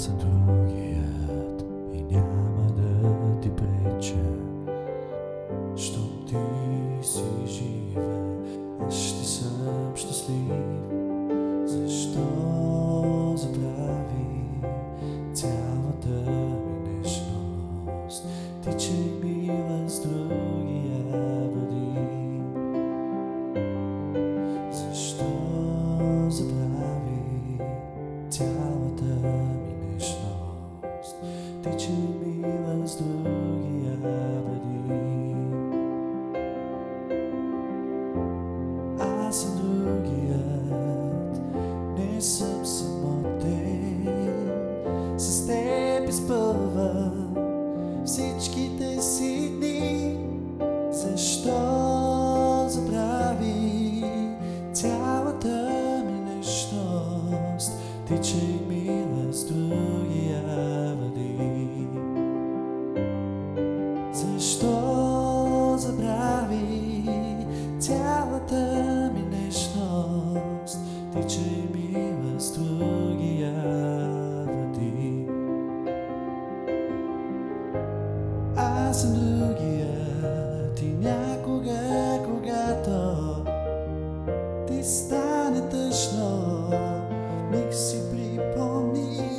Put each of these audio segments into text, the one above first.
Аз съм другият и няма да ти преча. Щом ти си жива, аз ще съм щастлив. Теб изпълвам всичките си дни. Защо забрави цялата ми нещност? Ти, че мила с другия води. Защо забрави цялата ми нежност? Ти, Аз съм другият и някога, когато ти стане тъжно, си припомни,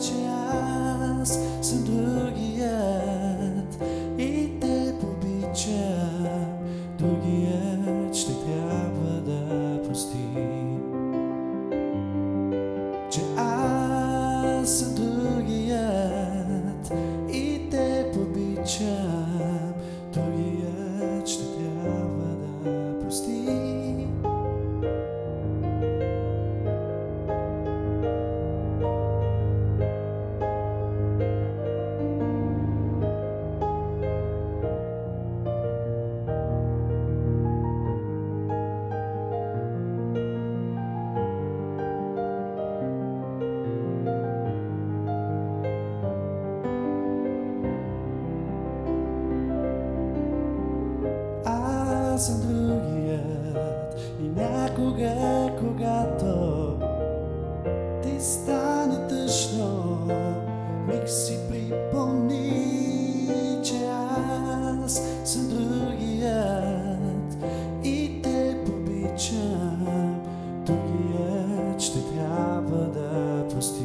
че аз съм другият и те обичам. Другият ще трябва да прости, че аз Аз съм другият и някога, когато ти стане тъжно, миг си припомни, че аз съм другият и те обичам. Другият ще трябва да прости,